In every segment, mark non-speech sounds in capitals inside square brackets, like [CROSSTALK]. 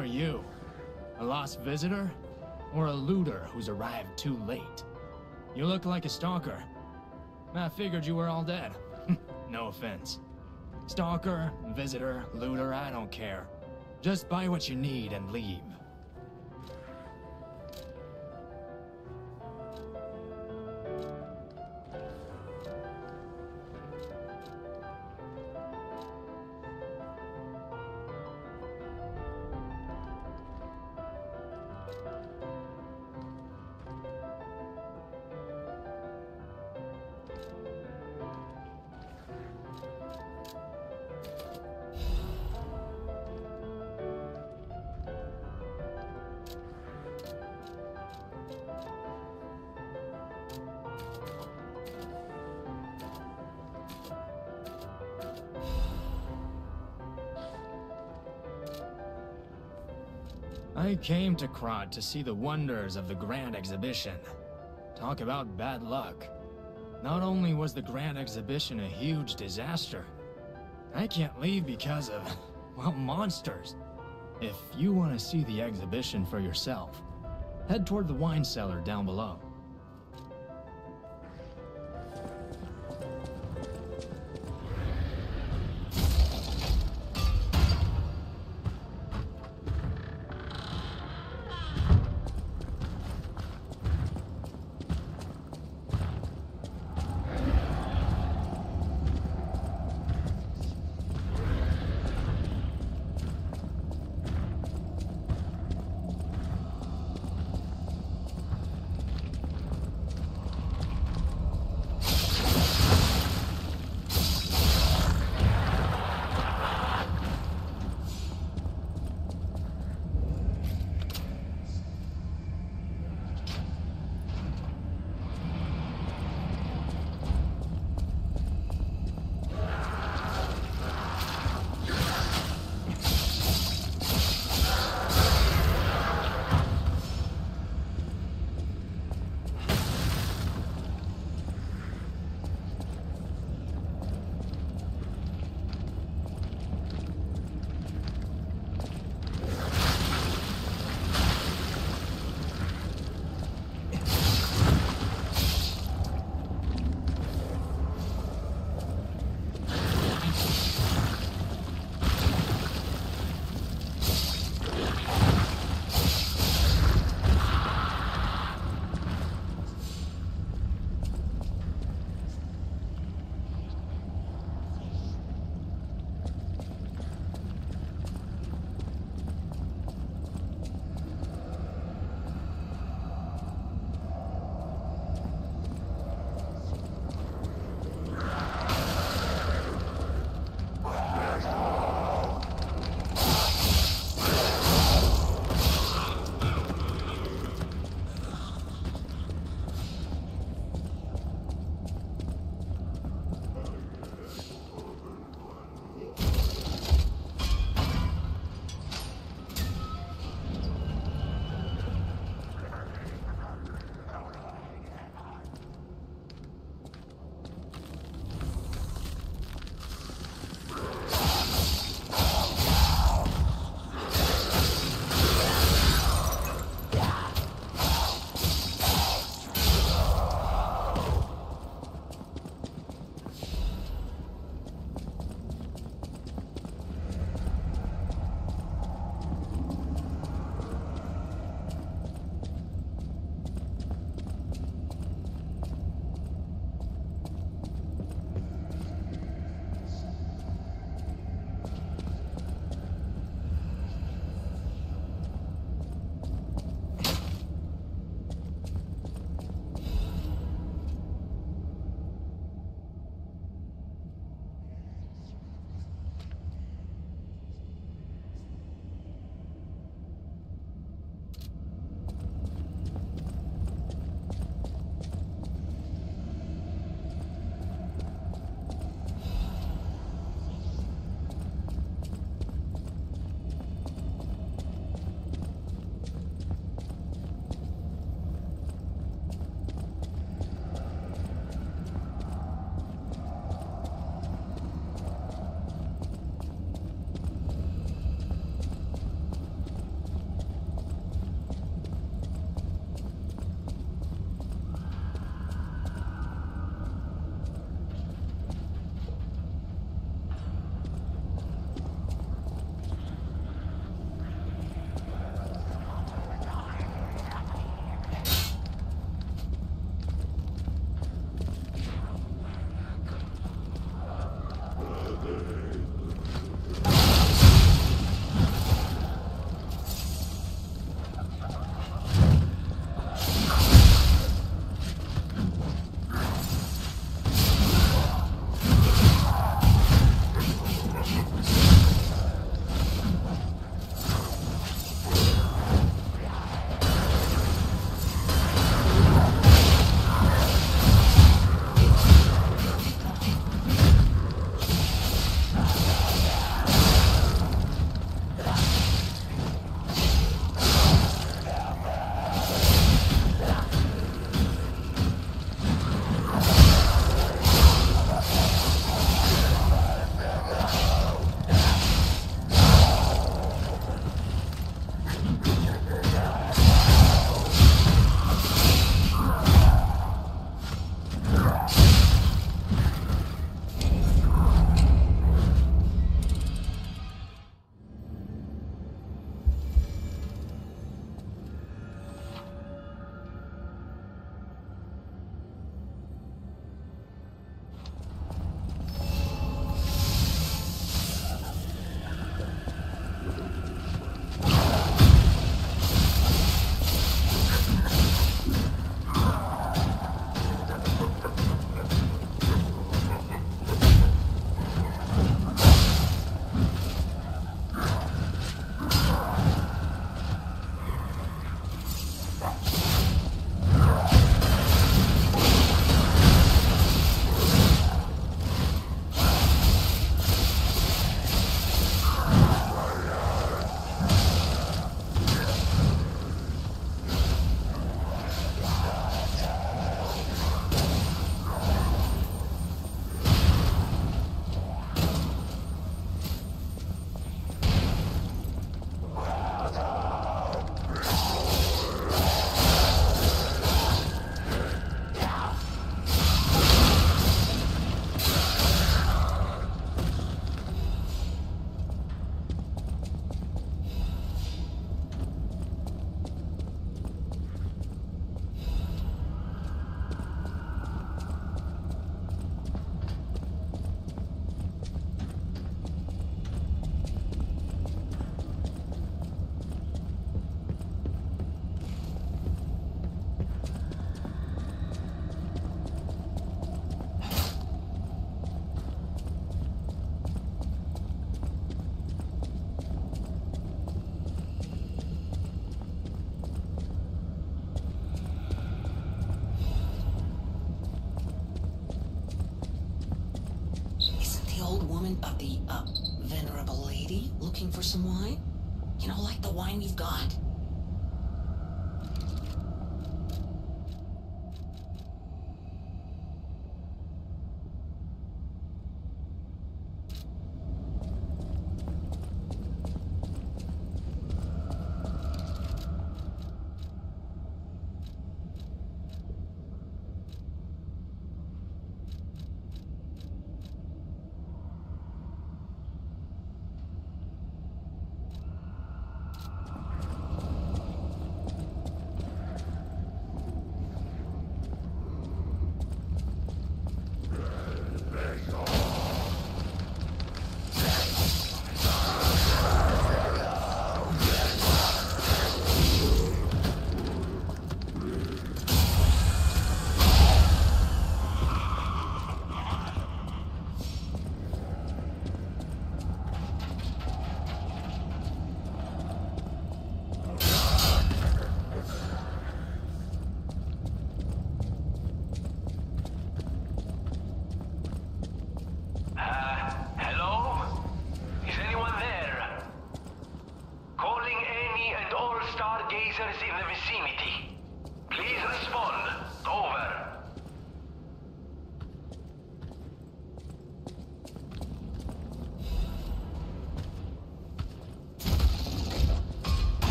Are you? A lost visitor? Or a looter who's arrived too late? You look like a stalker. I figured you were all dead. [LAUGHS] no offense. Stalker, visitor, looter, I don't care. Just buy what you need and leave. Krat to see the wonders of the Grand Exhibition. Talk about bad luck. Not only was the Grand Exhibition a huge disaster, I can't leave because of, [LAUGHS] well, monsters. If you want to see the exhibition for yourself, head toward the wine cellar down below.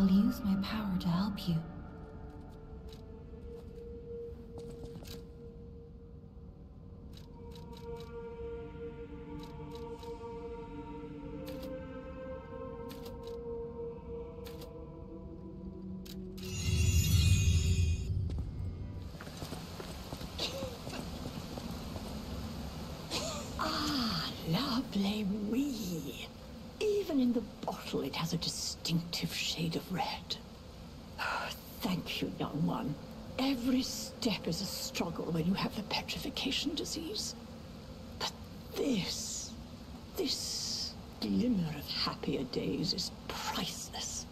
I'll use my power to help you. Disease. But this, this glimmer of happier days is priceless.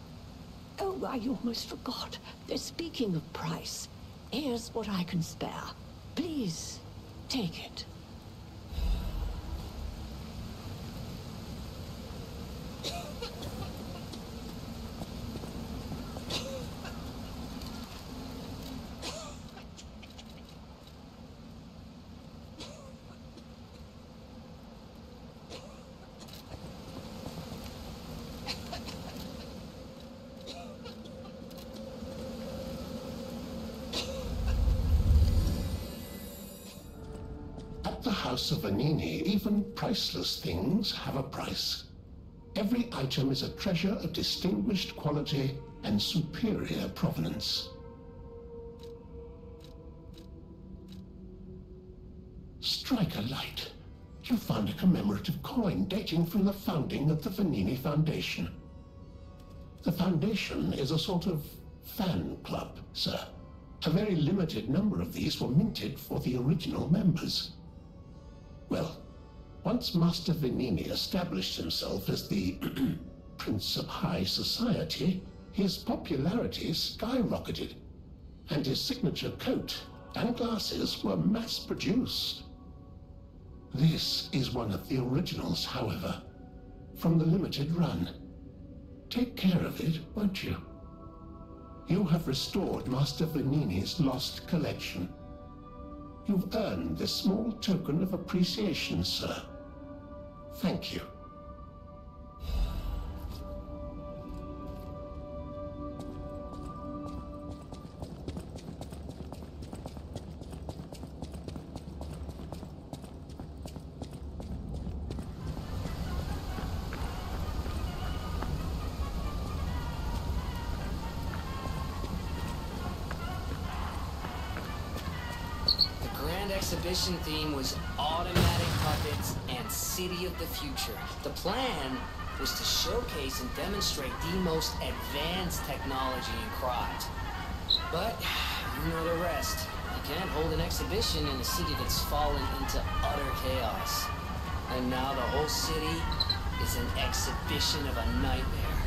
Oh, I almost forgot. Speaking of price, here's what I can spare. Please, take it. Of Venigni, even priceless things have a price. Every item is a treasure of distinguished quality and superior provenance. Strike a light. You found a commemorative coin dating from the founding of the Venigni Foundation. The Foundation is a sort of fan club, sir. A very limited number of these were minted for the original members. Well, once Master Venigni established himself as the [CLEARS THROAT] Prince of High Society, his popularity skyrocketed, and his signature coat and glasses were mass-produced. This is one of the originals, however, from the limited run. Take care of it, won't you? You have restored Master Venigni's lost collection. You've earned this small token of appreciation, sir. Thank you. Exhibition theme was automatic puppets and City of the Future. The plan was to showcase and demonstrate the most advanced technology in Krat. But you know the rest. You can't hold an exhibition in a city that's fallen into utter chaos. And now the whole city is an exhibition of a nightmare.